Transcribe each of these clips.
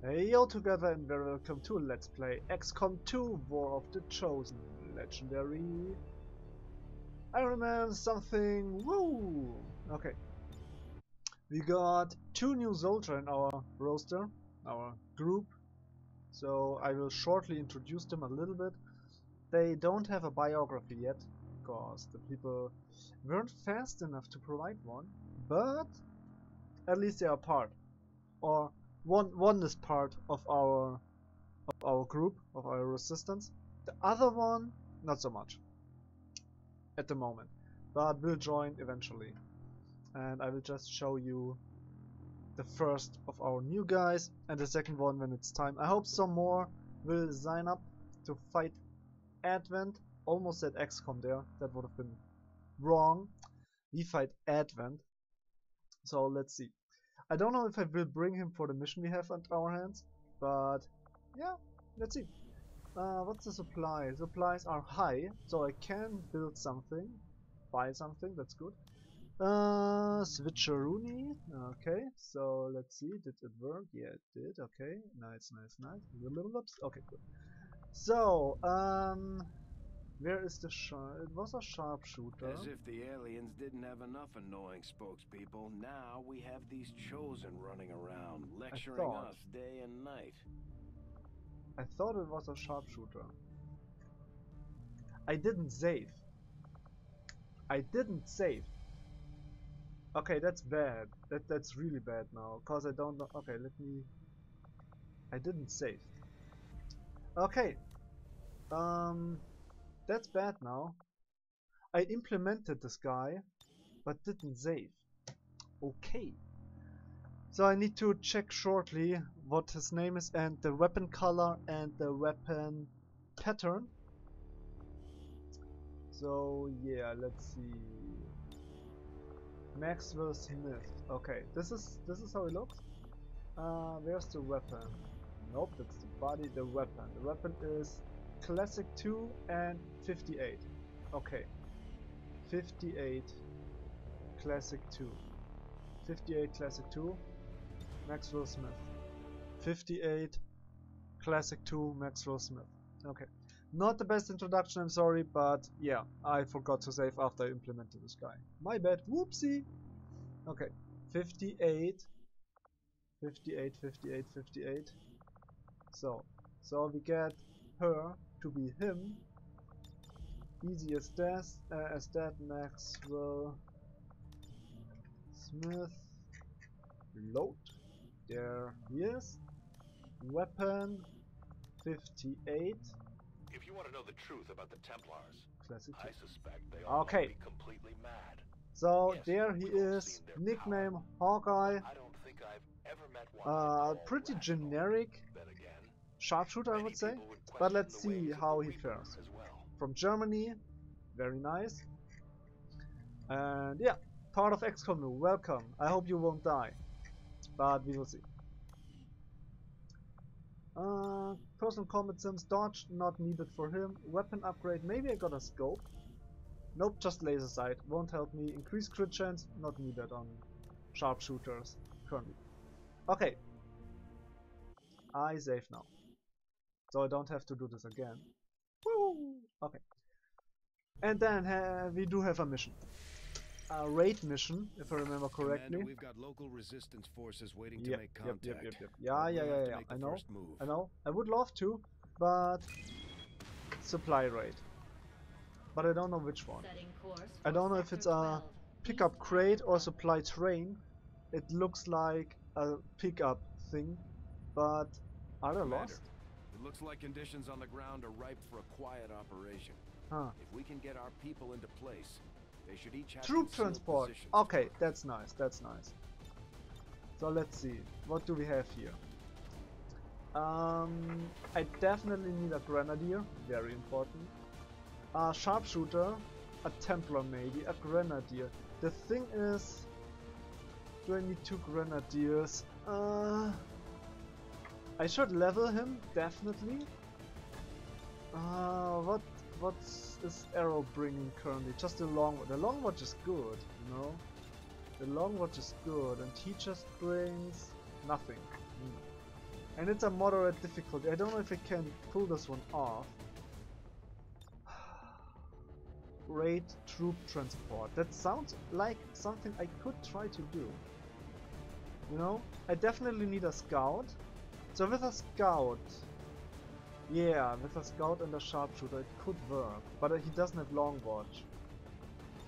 Hey all together and very welcome to Let's Play XCOM 2 War of the Chosen Legendary Iron Man something woo! Okay. We got two new soldiers in our roster, our group. So I will shortly introduce them a little bit. They don't have a biography yet, because the people weren't fast enough to provide one. But at least they are part. Or one one is part of our of our group of our resistance. The other one not so much at the moment, but we'll join eventually. And I will just show you the first of our new guys and the second one when it's time. I hope some more will sign up to fight Advent. Almost said XCOM there. That would have been wrong. We fight Advent. So let's see. I don't know if I will bring him for the mission we have at our hands, but yeah, let's see. Uh, what's the supply? Supplies are high, so I can build something, buy something, that's good. Uh, okay, so let's see, did it work? Yeah, it did, okay, nice, nice, nice. Okay, good. So, um, where is the sharp? It was a sharpshooter. As if the aliens didn't have enough annoying spokespeople, now we have these chosen running around, lecturing thought. us day and night. I thought it was a sharpshooter. I didn't save. I didn't save. Okay, that's bad. That that's really bad now, cause I don't know. Okay, let me. I didn't save. Okay. Um. That's bad now. I implemented this guy, but didn't save. Okay. So I need to check shortly what his name is and the weapon color and the weapon pattern. So yeah, let's see. Maxwell Smith. Okay, this is this is how he looks. Uh, where's the weapon? Nope, that's the body. The weapon. The weapon is Classic 2 and 58. Okay. 58 Classic 2. 58 Classic 2 Maxwell Smith. 58 Classic 2 Maxwell Smith. Okay. Not the best introduction, I'm sorry, but yeah, I forgot to save after I implemented this guy. My bad, whoopsie! Okay, 58, 58, 58, 58. So, so we get her to be him. Easy as that, uh, as that Maxwell Smith. Load. There he is. Weapon 58. If you want to know the truth about the Templars, Classic. I suspect they all Okay. completely mad. So Yes, there he is. Nickname Hawkeye. I don't think I've ever met one. Uh, pretty generic sharpshooter, I would say. But let's see how he fares. From Germany. Very nice. And yeah, part of XCOM new. Welcome. I hope you won't die. But we will see. Uh, personal combat sims, dodge not needed for him. Weapon upgrade, maybe I got a scope. Nope, just laser sight. Won't help me. Increase crit chance, not needed on sharpshooters currently. Okay. I save now. So I don't have to do this again. Woo! Okay. And then uh, we do have a mission. A raid mission, if I remember correctly. Commander, we've got local resistance forces waiting to make contact. yep, yep, yep. But Yeah, yeah, yeah, yeah. I know. move. I know. I would love to, but supply raid. But I don't know which one. I don't know if it's a pickup crate or supply train. It looks like a pickup thing, but are they Commander, lost? It looks like conditions on the ground are ripe for a quiet operation. Huh. If we can get our people into place, they should each have Troop transport. positions. Okay, that's nice. That's nice. So let's see. What do we have here? Um, I definitely need a grenadier. Very important. A sharpshooter. A Templar maybe. A grenadier. The thing is, do I need two grenadiers? Uh, I should level him definitely. Uh, what what's is arrow bringing currently? Just the long the long watch is good, you know. The long watch is good, and he just brings nothing. Hmm. And it's a moderate difficulty. I don't know if I can pull this one off. Raid troop transport. That sounds like something I could try to do. You know? I definitely need a scout. So with a scout... Yeah, with a scout and a sharpshooter it could work. But he doesn't have long watch.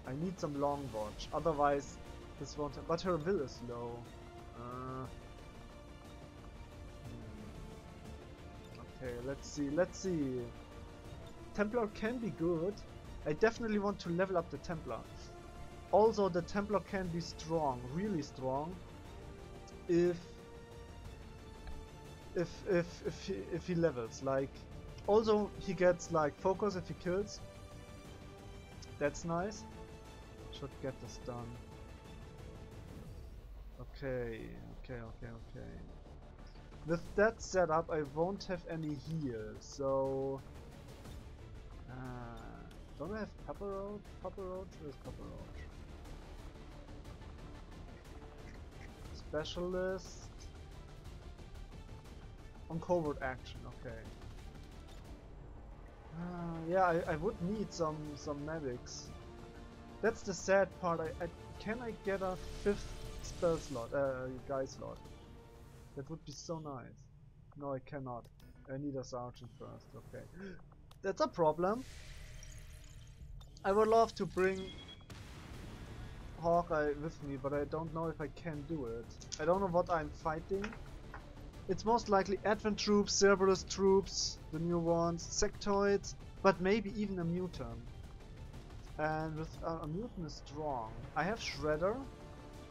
I need some long watch. Otherwise this won't... But her will is low. Uh, hmm. Okay, let's see, let's see. Templar can be good. I definitely want to level up the Templar. Also, the Templar can be strong, really strong, if if if if he, if he levels. Like, also he gets like focus if he kills. That's nice. Should get this done. Okay, okay, okay, okay. With that setup, I won't have any heal, so. Uh, don't I have Pepper Roach? Pepper Roach? Where's? Specialist. On covert action, okay. Uh, yeah, I, I would need some some medics. That's the sad part. I, I can I get a fifth spell slot, uh, guy slot. That would be so nice. No, I cannot. I need a sergeant first. Okay, that's a problem. I would love to bring Hawkeye with me, but I don't know if I can do it. I don't know what I'm fighting. It's most likely Advent troops, Cerberus troops, the new ones, sectoids, but maybe even a mutant. And with uh, a mutant is strong. I have Shredder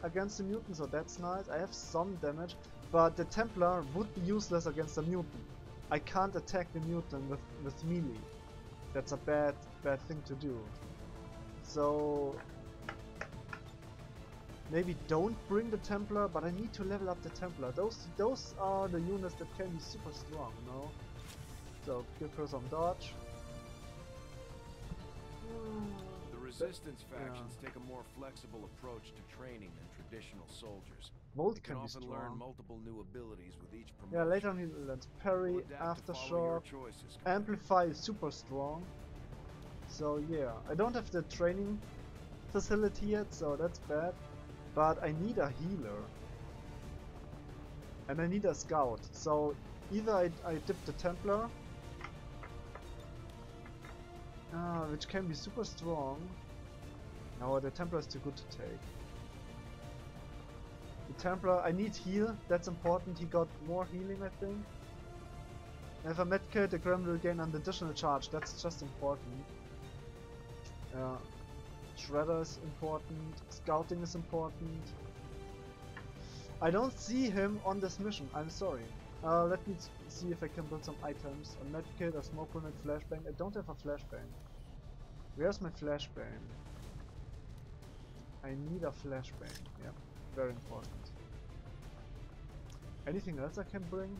against the mutant, so that's nice. I have some damage, but the Templar would be useless against a mutant. I can't attack the mutant with, with melee. That's a bad, bad thing to do. So maybe don't bring the Templar, but I need to level up the Templar. Those those are the units that can be super strong, you know? So give her some dodge. The hmm. resistance factions take a more flexible approach to training than traditional soldiers. Volt can can be often learn multiple new abilities with each promotion. Yeah, later on he learns parry, You'll adapt to follow your aftershock, choices, amplify is super strong. So yeah, I don't have the training facility yet, so that's bad. But I need a healer. And I need a scout. So either I, I dip the Templar, ah, which can be super strong. No, the Templar is too good to take. The Templar, I need heal, that's important. He got more healing, I think. If a medkit, the Grim will gain an additional charge, that's just important. Yeah. Shredder is important, scouting is important. I don't see him on this mission, I'm sorry. Uh, let me see if I can build some items. A medkit, a smoke grenade, flashbang. I don't have a flashbang. Where's my flashbang? I need a flashbang, yeah. Very important. Anything else I can bring?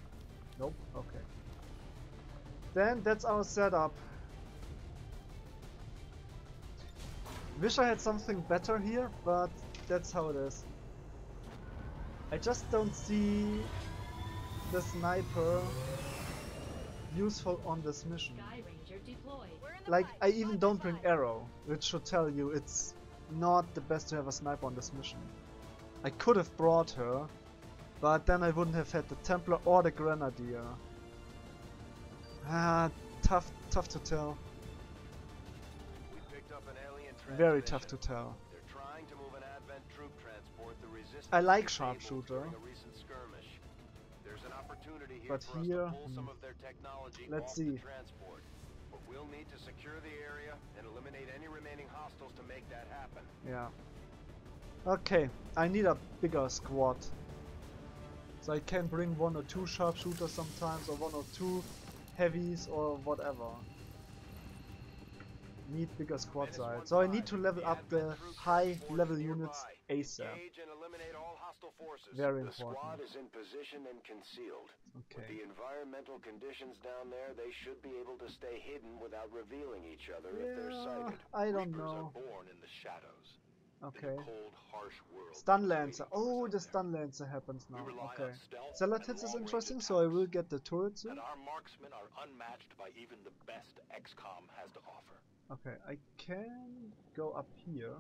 Nope, okay. Then that's our setup. Wish I had something better here, but that's how it is. I just don't see the sniper useful on this mission. Sky Ranger deployed. Like, I even don't bring arrow, which should tell you it's not the best to have a sniper on this mission. I could have brought her, but then I wouldn't have had the Templar or the Grenadier. Ah, tough, tough to tell. Very tough to tell. To move an troop. The I like sharpshooter. during a recent skirmish. There's an here But here, some hmm. of their Let's see. we'll need to secure the area and eliminate any remaining hostiles to make that happen. Yeah. Okay, I need a bigger squad. So I can bring one or two sharpshooters sometimes, or one or two heavies, or whatever. Need bigger squad size. So I need to level up the high level units ASAP. Engage and eliminate all hostile forces. Very the squad important. is in position and concealed. With Okay. the environmental conditions down there, they should be able to stay hidden without revealing each other if they're Yeah, sighted. I don't Reapers know. are born in the shadows. Okay. Cold, Stun Lancer. Oh, the stun Lancer happens now. Okay. on stealth Zealot and hits is interesting, so I will get the turret soon. And our marksmen are unmatched by even the best XCOM has to offer. Okay, I can go up here.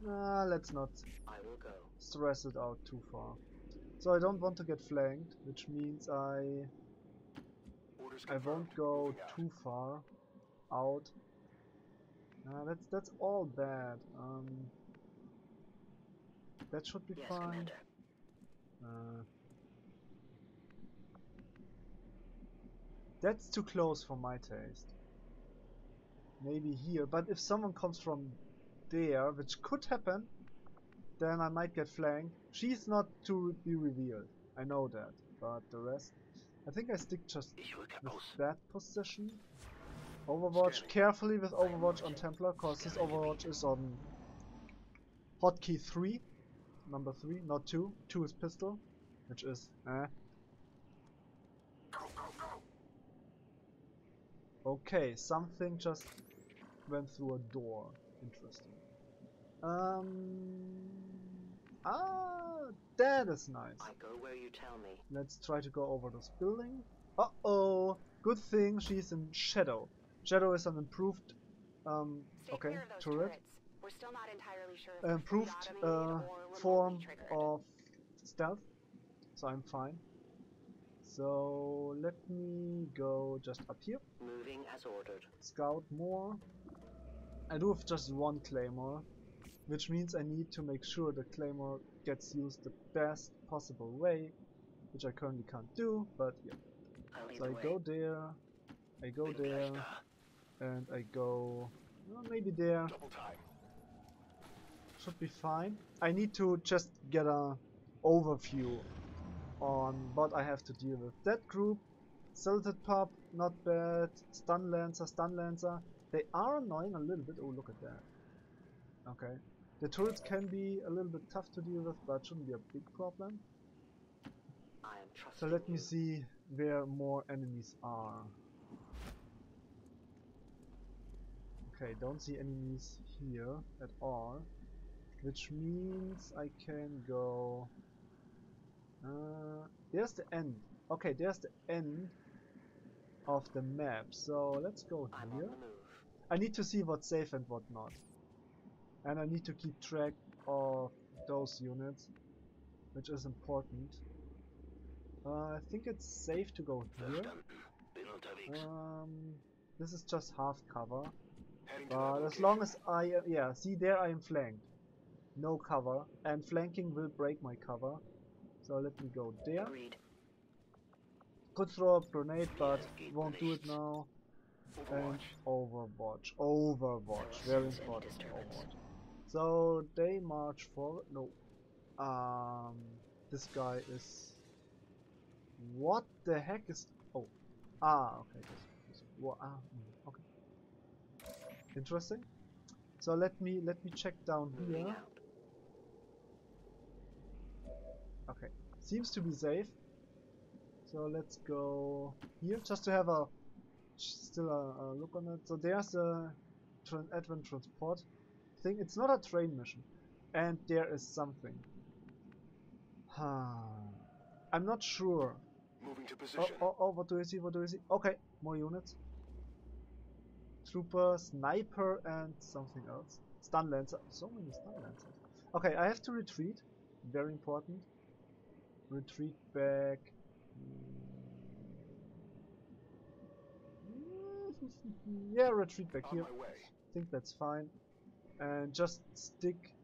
Nah, let's not I will go. stress it out too far. So I don't want to get flanked, which means I I won't go too far out. Uh, that's that's all bad. Um, that should be Yes, fine. Uh, that's too close for my taste. Maybe here, but if someone comes from there, which could happen, then I might get flanked. She's not to be revealed. I know that, but the rest, I think I stick just with that position. Overwatch, carefully with Overwatch on Templar, cause his Overwatch is on hotkey 3, number 3, not 2. 2 is pistol, which is eh. Okay, something just went through a door. Interesting. Um. Ah, that is nice. I go where you tell me. Let's try to go over this building. Uh-oh! Good thing she's in Shadow. Shadow is an improved, um, Stay okay, turret. turrets. We're still not entirely sure if Improved uh, form of stealth, so I'm fine. So let me go just up here, Moving as ordered. scout more. I do have just one claymore, which means I need to make sure the claymore gets used the best possible way, which I currently can't do, but yeah. So I go there, I go there, and I go well, maybe there. Should be fine. I need to just get a overview on what I have to deal with. That group, Silted Pup, not bad. Stun Lancer, Stun Lancer. They are annoying a little bit. Oh, look at that. Okay. The turrets can be a little bit tough to deal with, but shouldn't be a big problem. I am So let me see where more enemies are. Okay, don't see enemies here at all. Which means I can go... Uh, there's the end. Okay, there's the end of the map. So let's go here. I need to see what's safe and what not. And I need to keep track of those units, which is important. Uh, I think it's safe to go here. Um, this is just half cover. But as long as I, yeah, see there I am flanked. No cover, and flanking will break my cover. So let me go there. Could throw a grenade, but won't do it now. And Overwatch. Overwatch. Overwatch. Very important. Overwatch. So they march forward. No. Um, this guy is. What the heck is? Oh, ah, okay. This, this, wha- ah, mm, okay. Interesting. So let me let me check down here. Okay, seems to be safe. So let's go here just to have a still a, a look on it. So there's a tran advent transport thing. It's not a train mission, and there is something. I'm not sure. Moving to Oh, position. oh, oh, what do you see? What do you see? Okay, more units. Trooper, sniper, and something else. Stun lancer. So many stun lancers. Okay, I have to retreat. Very important. Retreat back. Hmm. Mm, yeah, retreat back here. I think that's fine. And just stick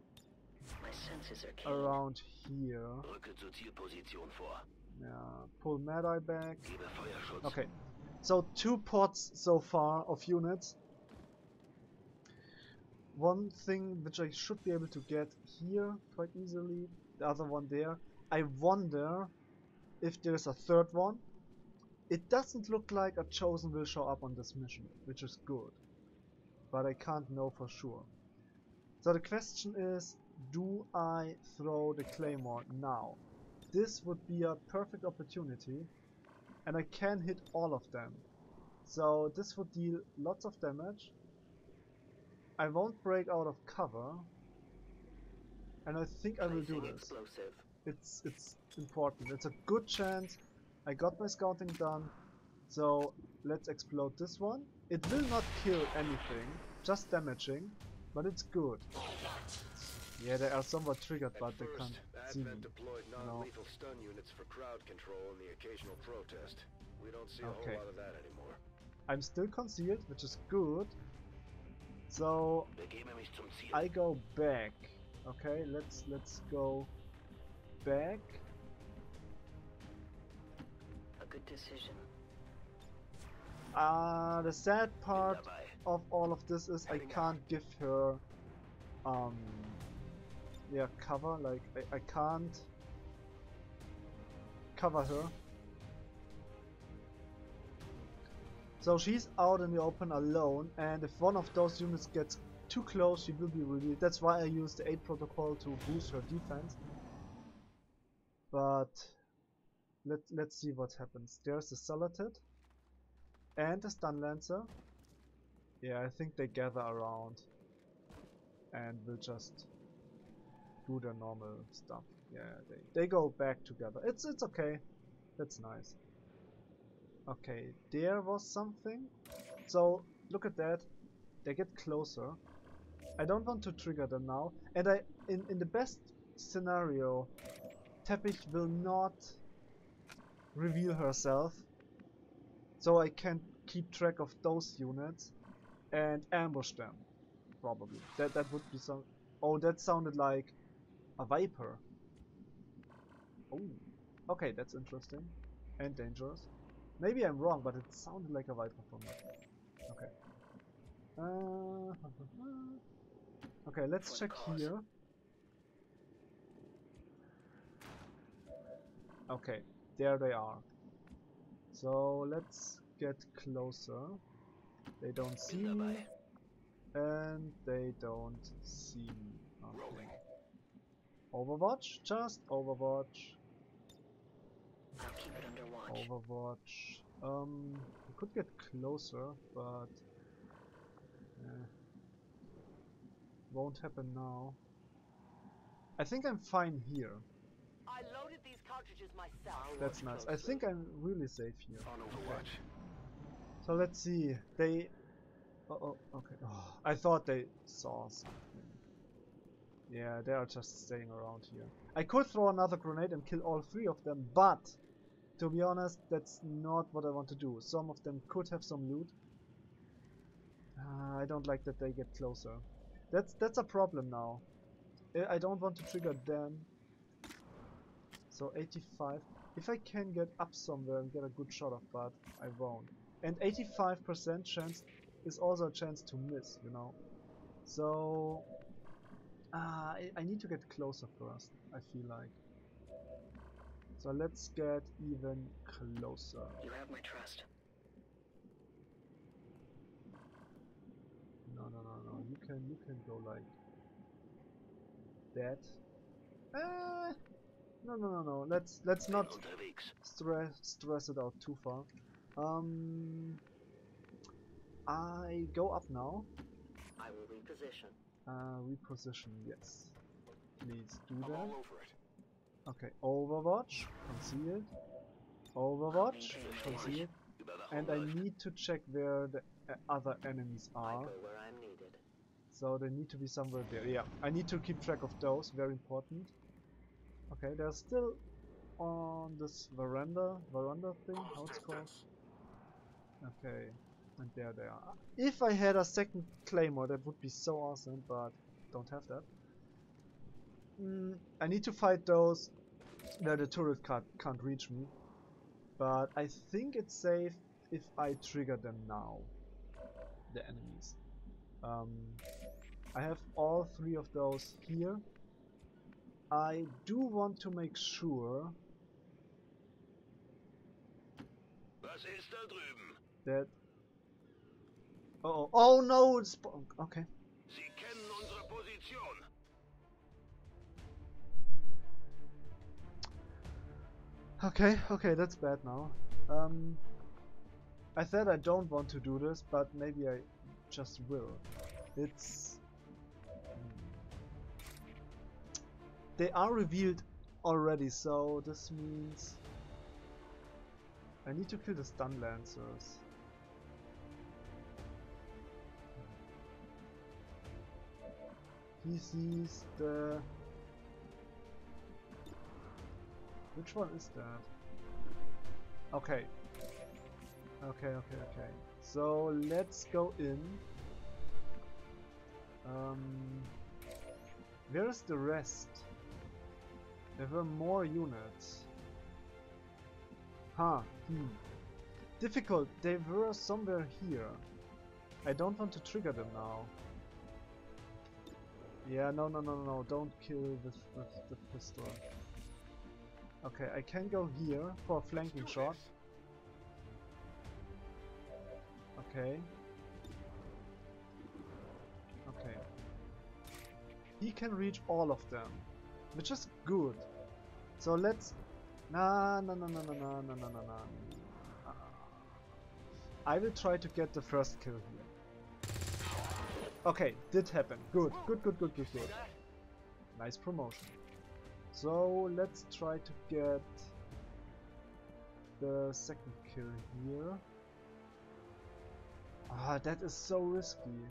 My senses are around here. Rücke zur Zielposition vor. Yeah, pull Mad Eye back. Okay, so two pods so far of units. One thing which I should be able to get here quite easily, the other one there. I wonder if there's a third one. It doesn't look like a Chosen will show up on this mission, which is good. But I can't know for sure. So the question is, do I throw the Claymore now? This would be a perfect opportunity and I can hit all of them. So this would deal lots of damage. I won't break out of cover. And I think I will do this. It's it's important. It's a good chance. I got my scouting done. So let's explode this one. It will not kill anything, just damaging, but it's good. Yeah, they are somewhat triggered, but they can't see me. Deployed non-lethal stun units for crowd control and the occasional protest. We don't see a Okay. whole lot of that anymore. I'm still concealed, which is good. So Begebe mich zum Ziel. I go back. Okay, let's let's go back. Good decision. Uh the sad part of all of this is I can't give her um yeah cover like I, I can't cover her. So she's out in the open alone and if one of those units gets too close she will be revealed that's why I used the aid protocol to boost her defense. But let, let's see what happens there's the Celatid and the Stun Lancer yeah, I think they gather around and will just do their normal stuff. Yeah, they, they go back together. It's it's okay. That's nice. Okay, there was something. So look at that. They get closer. I don't want to trigger them now. And I in, in the best scenario, Teppich will not reveal herself. So I can keep track of those units and ambush them. Probably. That that would be some. Oh, that sounded like a viper. Oh, okay, that's interesting and dangerous. Maybe I'm wrong, but it sounded like a viper for me. Okay. Uh, okay, let's For check here. Okay, there they are. So let's get closer. They don't see me, and they don't see me. Okay. Rolling. Overwatch? Just Overwatch. I'll keep it under watch. Overwatch. Um, we could get closer, but eh, won't happen now. I think I'm fine here. I cartridges myself. That's nice. I think I'm really safe here. On Overwatch. So let's see. They. Oh, oh okay. Oh, I thought they saw something. Yeah, they are just staying around here. I could throw another grenade and kill all three of them, but to be honest, that's not what I want to do. Some of them could have some loot. Uh, I don't like that they get closer. That's that's a problem now. I- I don't want to trigger them. So 85. If I can get up somewhere and get a good shot of that, I won't. And 85% chance is also a chance to miss, you know. So uh, I, I need to get closer first, I feel like. So let's get even closer. You have my trust. No, no, no, no. You can, you can go like that. Uh, no, no, no, no. Let's let's not stress stress it out too far. Um, I go up now. I will reposition. Uh, reposition, yes. Please do I'm that. all over it. Okay, Overwatch, concealed. Overwatch, concealed. And I need to check where the uh, other enemies I are. go where I'm needed. So they need to be somewhere there. Yeah, I need to keep track of those, very important. Okay, they're still on this veranda, veranda thing, how it's called. Okay, and there they are. If I had a second claymore, that would be so awesome, but don't have that. Mm, I need to fight those where the turret can't, can't reach me. But I think it's safe if I trigger them now. The enemies. Um, I have all three of those here. I do want to make sure that. Oh! Oh no! It's okay. Okay, okay, that's bad now. Um, I said I don't want to do this, but maybe I just will. It's... They are revealed already, so this means... I need to kill the stun lancers. He sees the... Which one is that? Okay. Okay, okay, okay. So let's go in. Um, where is the rest? There were more units. Huh, hmm. Difficult, they were somewhere here. I don't want to trigger them now. Yeah, no, no, no, no, don't kill with, with the pistol. Okay, I can go here for a flanking shot. Okay. Okay. He can reach all of them, which is good. So let's... No, no, no, no, no, no, no, no, no. I will try to get the first kill here. Okay, did happen. Good, good, good, good, good, good. Nice promotion. So let's try to get the second kill here. Ah, that is so risky.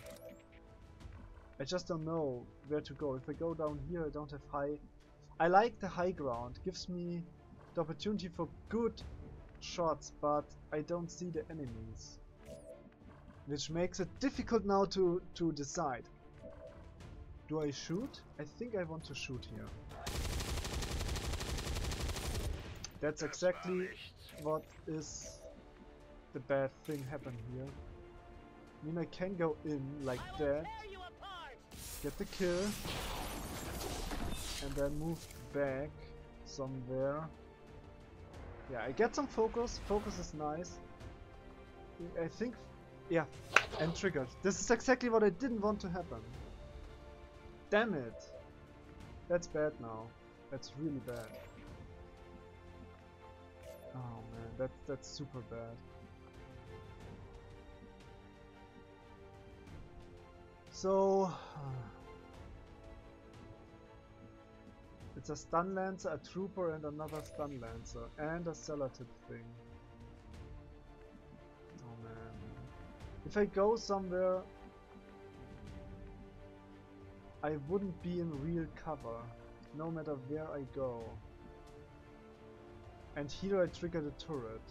I just don't know where to go. If I go down here, I don't have high... I like the high ground. Gives me the opportunity for good shots, but I don't see the enemies. Which makes it difficult now to, to decide. Do I shoot? I think I want to shoot here. That's exactly what is the bad thing happen here. I mean I can go in like that, get the kill, and then move back somewhere. Yeah, I get some focus, focus is nice. I think, yeah, and triggered. This is exactly what I didn't want to happen. Damn it! That's bad now. That's really bad. Oh man, that's that's super bad. So it's a stun lancer, a trooper, and another stun lancer, and a celatid thing. Oh man. If I go somewhere I wouldn't be in real cover, no matter where I go. And here I trigger the turret.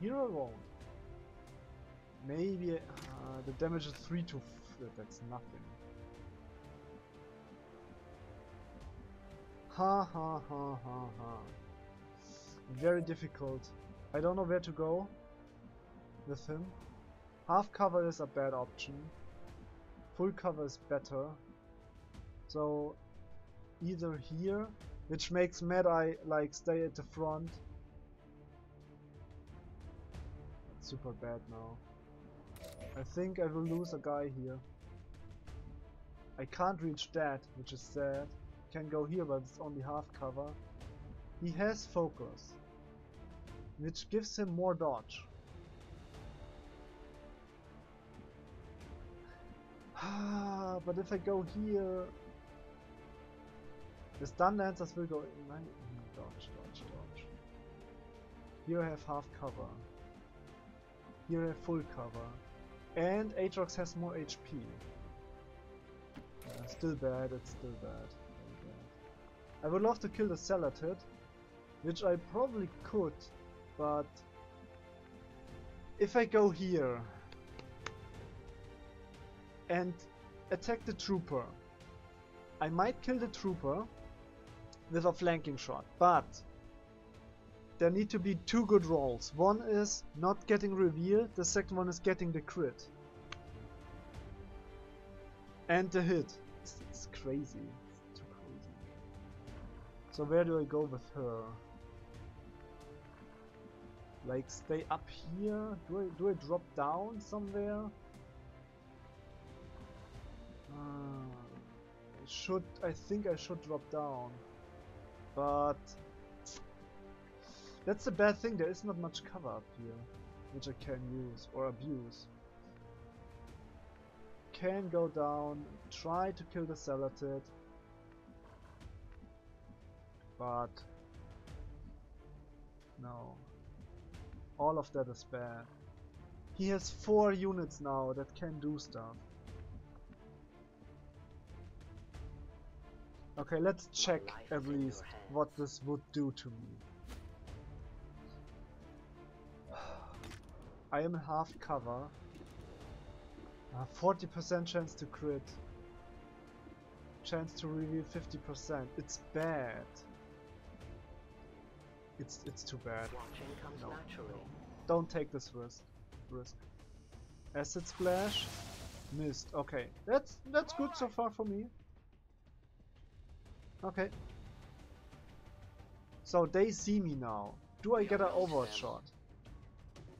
Here I won't. Maybe uh, the damage is 3 to that's nothing. Ha ha ha ha ha. Very difficult. I don't know where to go with him. Half cover is a bad option. Full cover is better. So either here which makes Mad Eye like stay at the front. super bad now. I think I will lose a guy here. I can't reach that, which is sad. Can go here, but it's only half cover. He has focus, which gives him more dodge. Ah, but if I go here, the stun lancers will go in my dodge, dodge, dodge. Here I have half cover. Here I have full cover. And Aatrox has more HP. Uh, still bad, it's still bad. I would love to kill the Celatid, which I probably could, but if I go here and attack the trooper, I might kill the trooper with a flanking shot, but there need to be two good rolls. One is not getting reveal, the second one is getting the crit. And the hit. It's, it's crazy. It's too crazy. So where do I go with her? Like stay up here? Do I, do I drop down somewhere? Uh, should, I think I should drop down. But that's the bad thing, there is not much cover up here, which I can use or abuse. can go down, try to kill the Celatid. But no. All of that is bad. He has four units now that can do stuff. Okay, let's check at least what this would do to me. I am half cover. Uh, 40% chance to crit. Chance to reveal 50%. It's bad. It's it's too bad. No. naturally. Don't take this risk. Risk. Acid splash. Missed. Okay, that's that's good so far for me. Okay. So they see me now. Do I get an overwatch shot?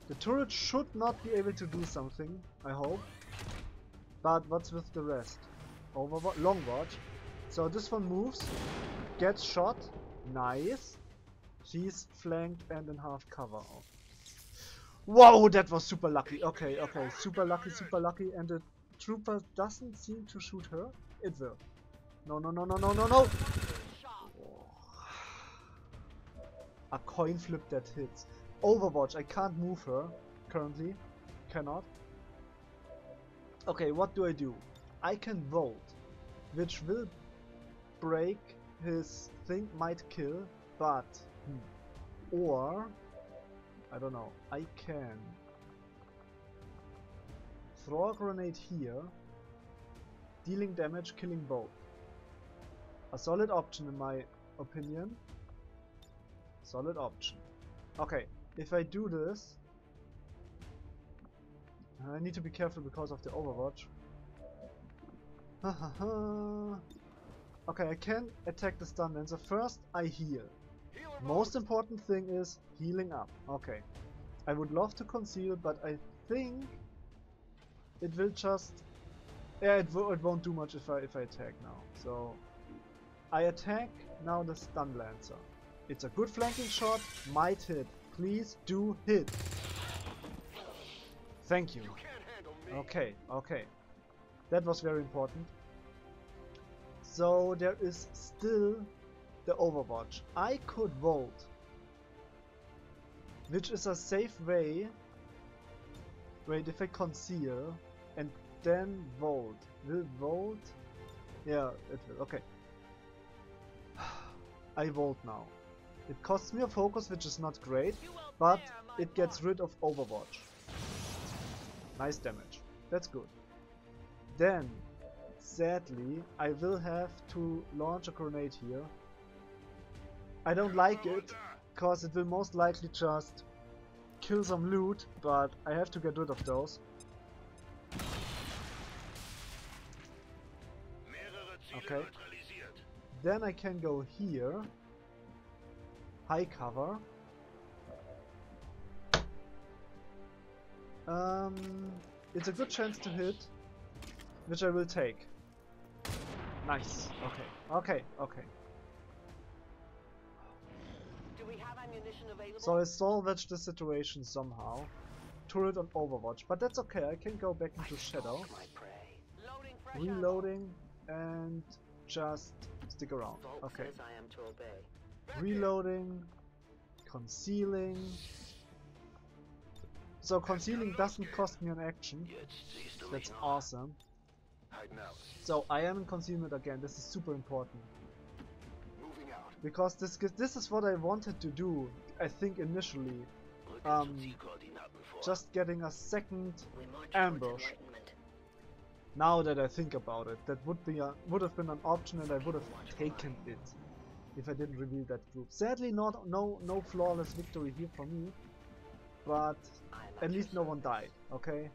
The turret should not be able to do something, I hope. But what's with the rest? Overwatch, long watch. So this one moves, gets shot, nice. She's flanked and in half cover. Wow, that was super lucky. Okay, okay, super lucky, super lucky. And the trooper doesn't seem to shoot her. It will. No, no, no, no, no, no, no. A coin flip that hits. Overwatch, I can't move her currently. Cannot. Okay, what do I do? I can Volt, which will break his thing, might kill, but. Hmm. Or. I don't know. I can throw a grenade here, dealing damage, killing both. A solid option in my opinion. Solid option. Okay, if I do this, I need to be careful because of the Overwatch. okay, I can attack the stun lancer. First, I heal. Most important thing is healing up. Okay. I would love to conceal, but I think it will just... Yeah, it, it won't do much if I, if I attack now. So, I attack now the stun lancer. It's a good flanking shot, might hit. Please do hit. Thank you. Okay, okay. That was very important. So there is still the Overwatch. I could Volt, which is a safe way. Wait, if I conceal and then Volt, will Volt? Yeah, it will. Okay. I Volt now. It costs me a focus, which is not great, but it gets rid of Overwatch. Nice damage. That's good. Then, sadly, I will have to launch a grenade here. I don't like it, because it will most likely just kill some loot, but I have to get rid of those. Okay. Then I can go here. High cover. Um, it's a good chance to hit, which I will take. Nice. Okay. Okay. Okay. Do we have ammunition available? So I salvaged the situation somehow. Turret on Overwatch, but that's okay. I can go back into Shadow, My prey. Loading fresh ammo. reloading, and just stick around. Vault Okay. Reloading, concealing. So concealing doesn't cost me an action. That's awesome. So I am in concealment again. This is super important because this this is what I wanted to do. I think initially, Um, just getting a second Ambush. Now that I think about it, that would be a would have been an option, and I would have taken it if I didn't reveal that group. Sadly, not no no flawless victory here for me, but at least no one died. Okay.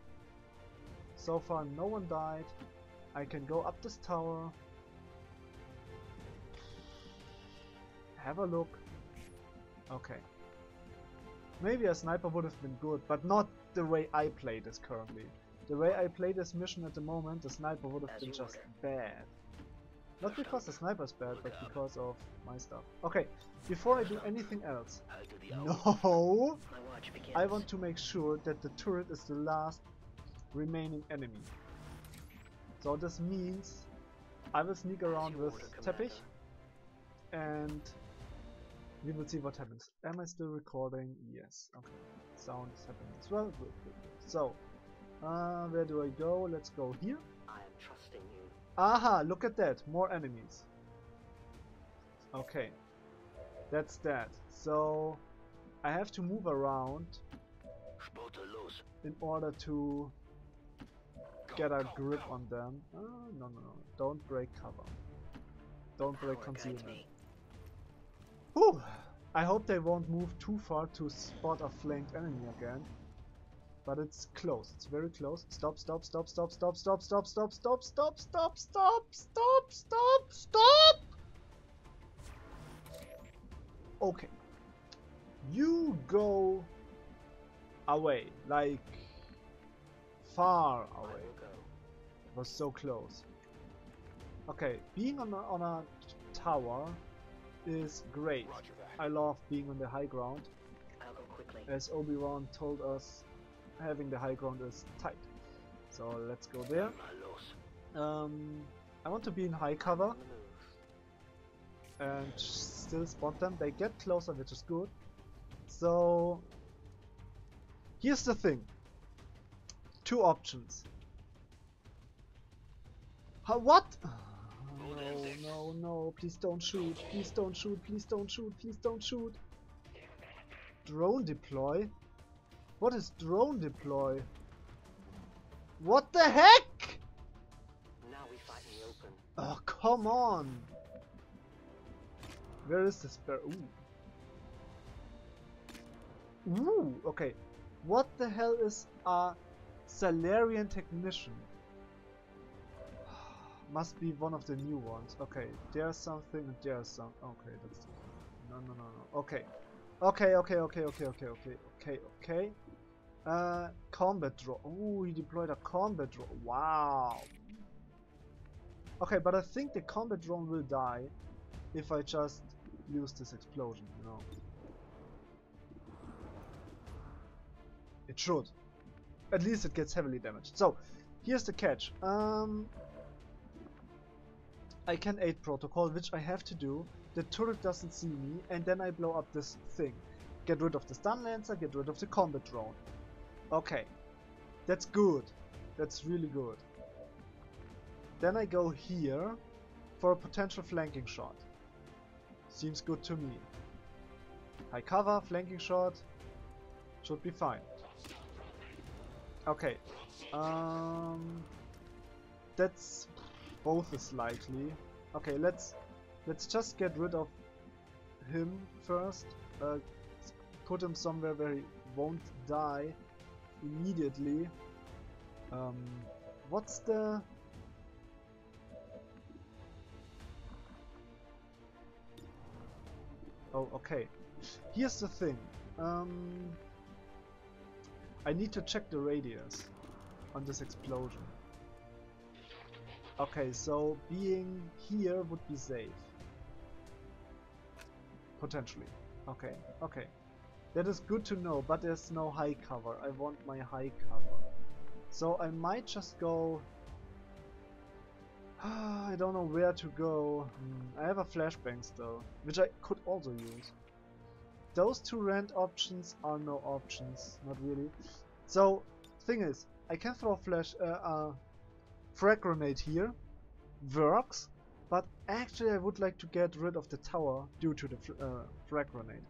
So far, no one died. I can go up this tower. Have a look. Okay. Maybe a sniper would have been good, but not the way I play this currently. The way I play this mission at the moment, the sniper would have been just bad. Not because the sniper's bad, but because of my stuff. Okay, before I do anything else, Halte die Augen. no, My watch begins. I want to make sure that the turret is the last remaining enemy. So this means I will sneak around with Teppich and we will see what happens. Am I still recording? Yes. Okay. Sound is happening as well. Good, good, good. So, uh, where do I go? Let's go here. Aha, look at that. More enemies. Okay. That's that. So, I have to move around in order to get a grip on them. Oh, no, no, no. Don't break cover. Don't break concealment. me. Whew. I hope they won't move too far to spot a flanked enemy again. But it's close. It's very close. Stop, stop, stop, stop, stop, stop, stop, stop, stop, stop, stop, stop, stop, stop, stop! Okay. You go away. Like far away. It was so close. Okay, being on a, on a tower is great. I love being on the high ground. I'll go quickly. As Obi-Wan told us, having the high ground is tight. So let's go there. Um, I want to be in high cover and still spot them. They get closer, which is good. So here's the thing. Two options. How, what? No, no, no, please don't shoot, please don't shoot, please don't shoot, please don't shoot. Drone deploy? What is drone deploy? What the heck? Now we fight in the open. Oh, come on! Where is this bear? Ooh. Ooh, okay. What the hell is a Salarian technician? Must be one of the new ones. Okay, there's something and there's some. Okay, that's. No, no, no, no. Okay. Okay, okay, okay, okay, okay, okay, okay, okay. Uh, combat drone. Oh, he deployed a combat drone. Wow. Okay, but I think the combat drone will die if I just use this explosion, you know. It should. At least it gets heavily damaged. So, here's the catch. Um, I can aid protocol, which I have to do. The turret doesn't see me, and then I blow up this thing. Get rid of the stun lancer, get rid of the combat drone. Okay, that's good. That's really good. Then I go here for a potential flanking shot. Seems good to me. High cover, flanking shot, should be fine. Okay, um, that's both is likely. Okay, let's let's just get rid of him first. Uh, put him somewhere where he won't die immediately. Um, what's the Oh, okay. Here's the thing. Um, I need to check the radius on this explosion. Okay, so being here would be safe. Potentially. Okay, okay. That is good to know, but there's no high cover. I want my high cover. So I might just go... I don't know where to go. Hmm, I have a flashbang still, which I could also use. Those two Rend options are no options, not really. So, thing is, I can throw a flash, uh, uh, frag grenade here, works, but actually I would like to get rid of the tower due to the uh, frag grenade.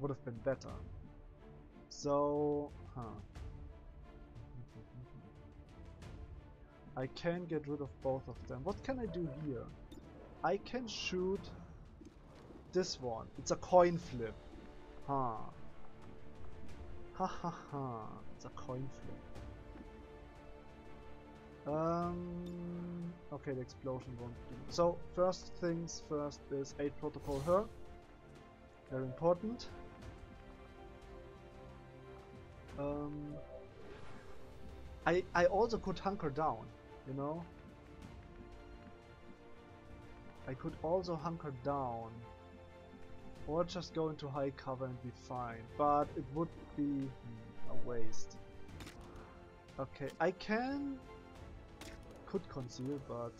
Would have been better. So, huh. I can get rid of both of them. What can I do here? I can shoot this one. It's a coin flip. Huh. Ha ha ha. It's a coin flip. Um. Okay, the explosion won't do. So first things first is aid protocol her. Very important. Um. I I also could hunker down, you know. I could also hunker down. Or just go into high cover and be fine. But it would be hmm, a waste. Okay, I can could conceal, but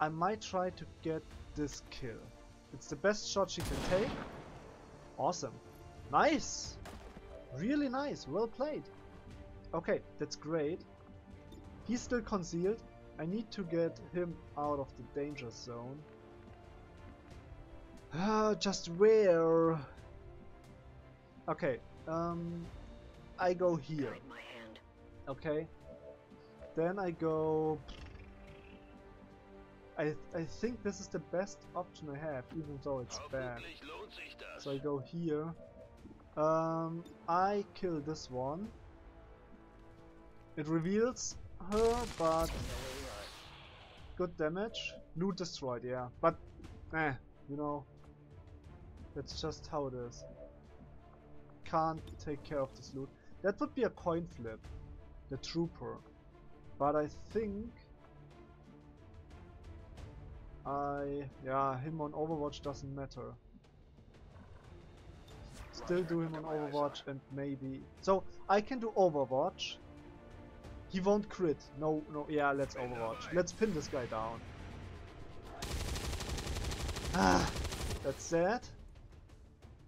I might try to get this kill. It's the best shot she can take. Awesome. Nice! Really nice. Well played. Okay, that's great. He's still concealed. I need to get him out of the danger zone. Ah, just where? Okay, um, I go here. Guide my hand. Okay. Then I go... I, I think this is the best option I have, even though it's bad. Hoffentlich lohnt sich das. So I go here. Um, I kill this one. It reveals her, but good damage. Loot destroyed, yeah. But, eh, you know, that's just how it is. Can't take care of this loot. That would be a coin flip, the trooper. But I think I, yeah, him on Overwatch doesn't matter. Still do him on Overwatch and maybe... So, I can do Overwatch. He won't crit. No, no, yeah, let's Overwatch. Let's pin this guy down. Ah, that's sad.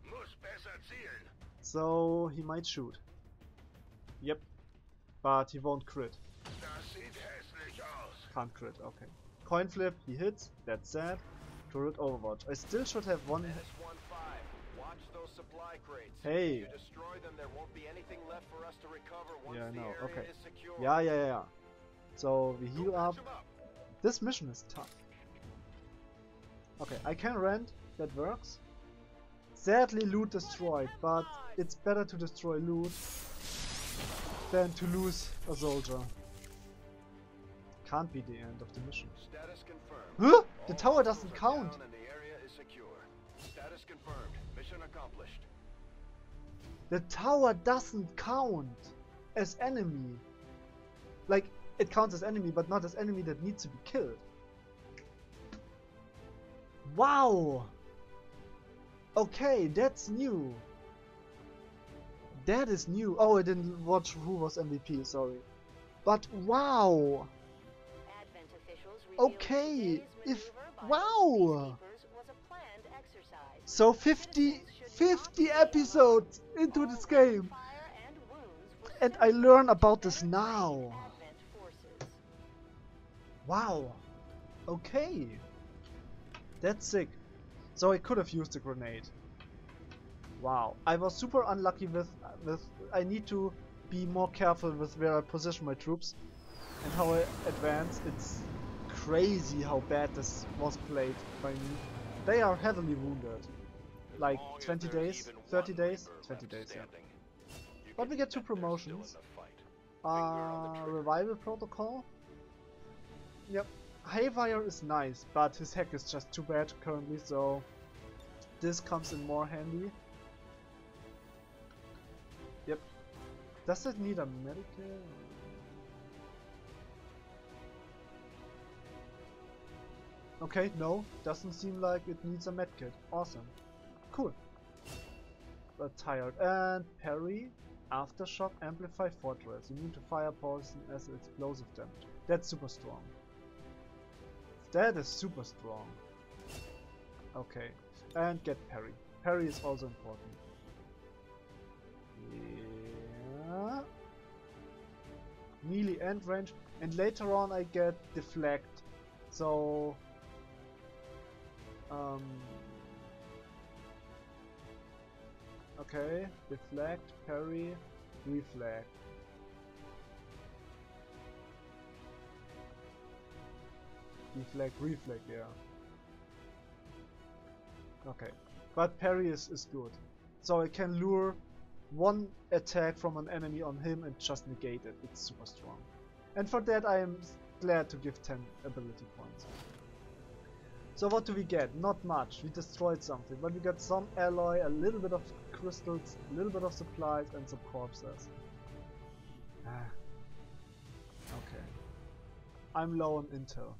Muss besser zielen. So, he might shoot. Yep. But he won't crit. Das sieht hässlich aus. Can't crit, okay. Coin flip, he hits, that's sad. Turret Overwatch. I still should have one. Supply crates. Hey. If you destroy them, there won't be anything left for us to recover once Yeah, I the know, area okay. Yeah, yeah, yeah. So we heal up. up. This mission is tough. Okay, I can Rend, that works. Sadly loot destroyed, but it's better to destroy loot than to lose a soldier. Can't be the end of the mission. Huh? The tower doesn't count. The tower doesn't count as enemy. Like, it counts as enemy, but not as enemy that needs to be killed. Wow! Okay, that's new. That is new. Oh, I didn't watch who was MVP, sorry. But wow! Advent officials revealed Okay, if- wow. was a planned exercise. So 50, 50 episodes into this game. And I learn about this now. Wow. Okay. That's sick. So I could have used a grenade. Wow. I was super unlucky with with I need to be more careful with where I position my troops and how I advance. It's crazy how bad this was played by me. They are heavily wounded. Like 20 days? 30 days? 20 days, yeah. But we get two they're still in promotions. Uh, on the trigger. revival protocol. Yep, Haywire is nice, but his hack is just too bad currently, so this comes in more handy. Yep. Does it need a medical? Okay, no, doesn't seem like it needs a medkit. Awesome. Cool. But tired. And parry, aftershock, amplify fortress. You need to fire poison as explosive damage. That's super strong. That is super strong. Okay. And get parry. Parry is also important. Yeah. Melee and range. And later on I get deflect. So um Okay, deflect, parry, reflect. Deflect, reflect, yeah. Okay, but parry is, is good. So I can lure one attack from an enemy on him and just negate it. It's super strong. And for that I am glad to give 10 ability points. So what do we get? Not much. We destroyed something, but we got some alloy, a little bit of crystals, a little bit of supplies, and some corpses. Ah. Okay. I'm low on intel.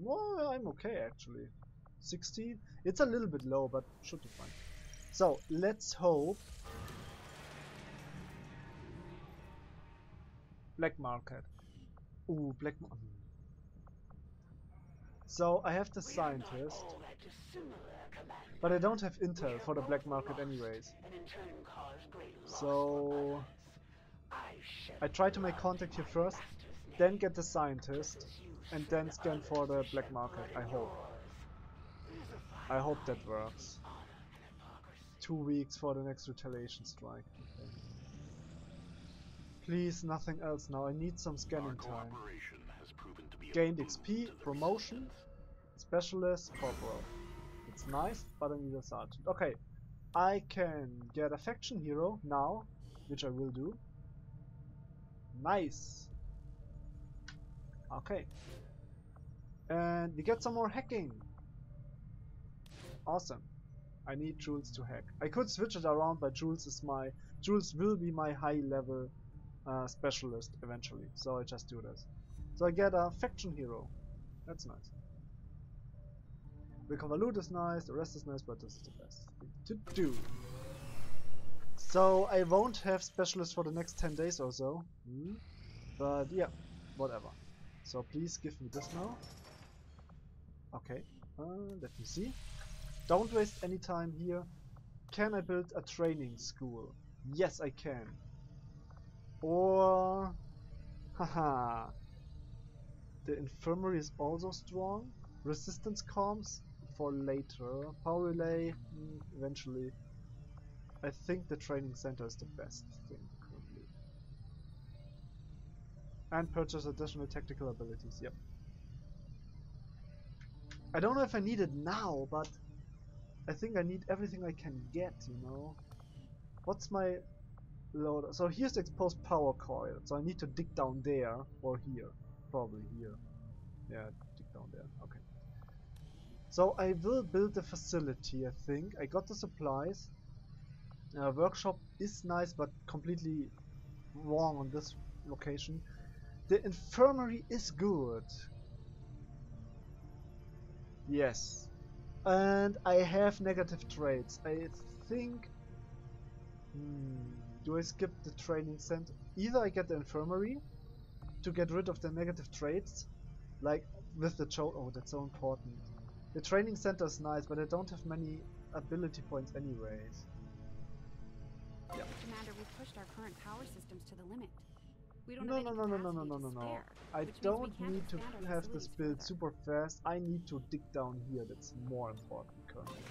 Well, I'm okay actually. 60? It's a little bit low, but should be fine. So, let's hope... Black market. Ooh, Black. Mo- So I have the scientist, but I don't have intel for the black market anyways. So I try to make contact here first, then get the scientist, and then scan for the black market. I hope. I hope that works. Two weeks for the next retaliation strike. Okay. Please, nothing else now. I need some scanning time. Gained XP, promotion, specialist, corporal. It's nice, but I need a sergeant. Okay, I can get a faction hero now, which I will do. Nice. Okay. And we get some more hacking. Awesome. I need Jules to hack. I could switch it around, but Jules is my Jules will be my high level uh, specialist eventually. So I just do this. So I get a faction hero. That's nice. Recover loot is nice, the rest is nice, but this is the best thing to do. So I won't have specialists for the next 10 days or so. Hmm. But yeah, whatever. So please give me this now. Okay, uh, let me see. Don't waste any time here. Can I build a training school? Yes, I can. Or... Haha. The infirmary is also strong. Resistance comms for later. Power relay, mm, eventually. I think the training center is the best thing currently. And purchase additional tactical abilities, yep. I don't know if I need it now, but I think I need everything I can get, you know? What's my load? So here's the exposed power coil, so I need to dig down there, or here. Probably here. Yeah, dig down there, okay. So I will build a facility, I think. I got the supplies. Uh, workshop is nice, but completely wrong on this location. The infirmary is good. Yes. And I have negative traits. I think... Hmm, do I skip the training center? Either I get the infirmary to get rid of the negative traits, like with the cho- oh that's so important. The training center is nice, but I don't have many ability points anyways. Commander, we've pushed our current power systems to the limit. We don't No, have no, no, no, no, no, no, no, no. I which means we don't need to have this build further. super fast. I need to dig down here. That's more important currently.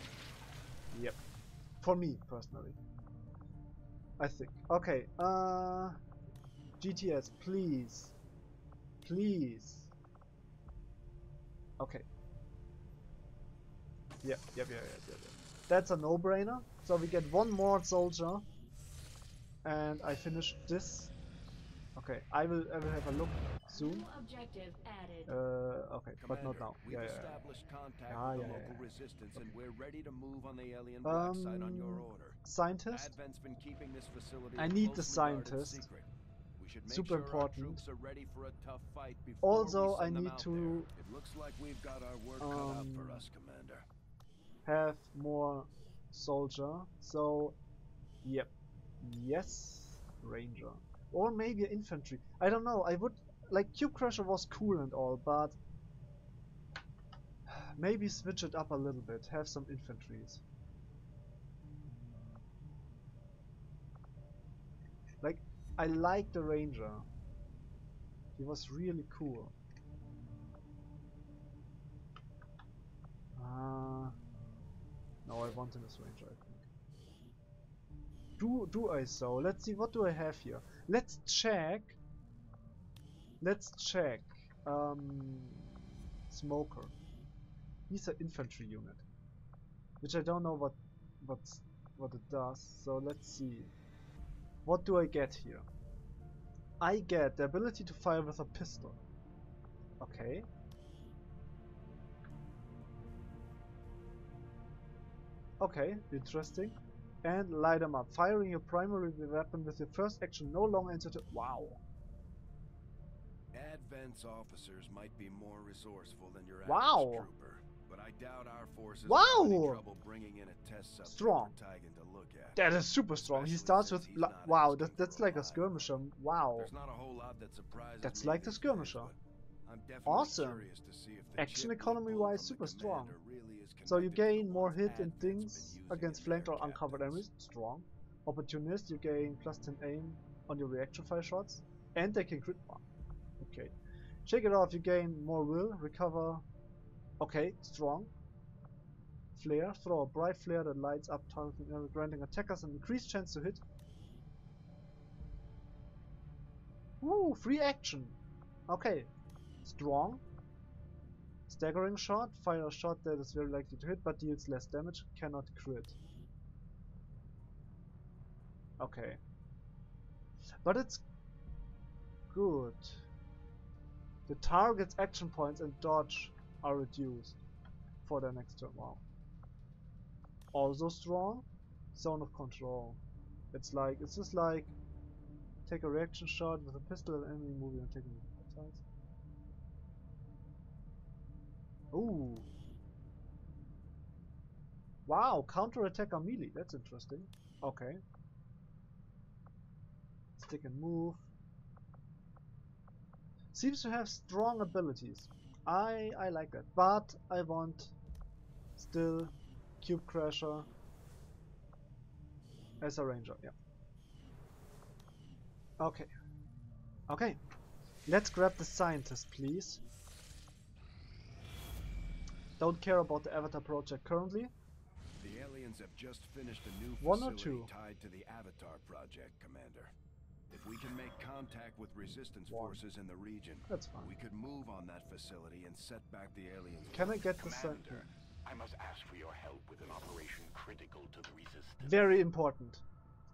Yep. For me, personally. I think. Okay, uh... GTS, please. Please. Okay. Yep, yep, yep, yep, yep. yep. That's a no-brainer. So we get one more soldier. And I finish this. Okay, I will, I will have a look soon. Objective added. Uh, okay, but not now. We've Yeah, yeah, yeah. contact Ah, with yeah, the local yeah. resistance, and we're ready to move on the alien black site on your Um, order. Scientist? Advent's been keeping this facility I a need the closely guarded scientist. Super sure important. troops are ready for a tough fight Also, I need to. It looks like we've got our work cut out for um, us, Commander. have more soldier. So, yep. Yes, ranger. Or maybe infantry. I don't know. I would like Cube Crusher was cool and all, but maybe switch it up a little bit. Have some infantries. Like I like the ranger. He was really cool. Uh, no, I want him as ranger. I think. Do do I so? Let's see. What do I have here? Let's check. Let's check. Um, smoker. He's an infantry unit, which I don't know what what's what it does. So let's see. What do I get here? I get the ability to fire with a pistol. Okay. Okay, interesting. And light them up. Firing your primary weapon with your first action no longer into the- Wow. Advent's officers might be more resourceful than your Wow. average trooper. But I doubt our forces Wow! will have any trouble bringing in a test subject Strong. Tygan to look at. That is super strong. He starts with he's wow. asking That, that's like a skirmisher. Wow. Not a whole lot that That's like the skirmisher. days, I'm Awesome. to see if the Action economy wise, super strong. really So you gain more ones hit and things against in flanked or uncovered enemies. Strong. Opportunist, you gain plus 10 aim on your reaction fire shots. And they can crit. Okay. Shake it off, you gain more will. Recover. Okay, strong. Flare. Throw a bright flare that lights up targeting area, granting attackers an increased chance to hit. Woo, free action. Okay. Strong. Staggering shot. Fire a shot that is very likely to hit but deals less damage. Cannot crit. Okay. But it's good. The target's action points and dodge are reduced for the next turn. Wow. Also strong. Zone of control. It's like it's just like take a reaction shot with a pistol at enemy moving and taking sides. Ooh. Wow, counter attack on melee. That's interesting. Okay. Stick and move. Seems to have strong abilities. I I like that, but I want still Cube Crasher as a ranger. Yeah. Okay. Okay. Let's grab the scientist, please. Don't care about the Avatar project currently. The aliens have just finished a new One or two? tied to the Avatar project, Commander. If we can make contact with resistance One. forces in the region, That's fine. we could move on that facility and set back the aliens. Can I get the center? I must ask for your help with an operation critical to the resistance. Very important.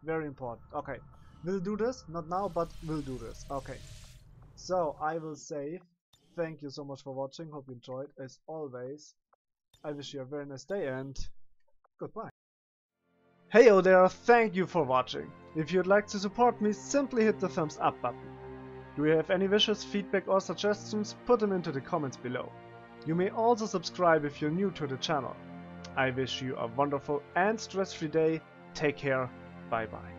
Very important. Okay. We'll do this. Not now, but we'll do this. Okay. So, I will say thank you so much for watching. Hope you enjoyed. As always, I wish you a very nice day and goodbye. Heyo there, thank you for watching. If you'd like to support me, simply hit the thumbs up button. Do you have any wishes, feedback or suggestions? Put them into the comments below. You may also subscribe if you're new to the channel. I wish you a wonderful and stress-free day. Take care. Bye bye.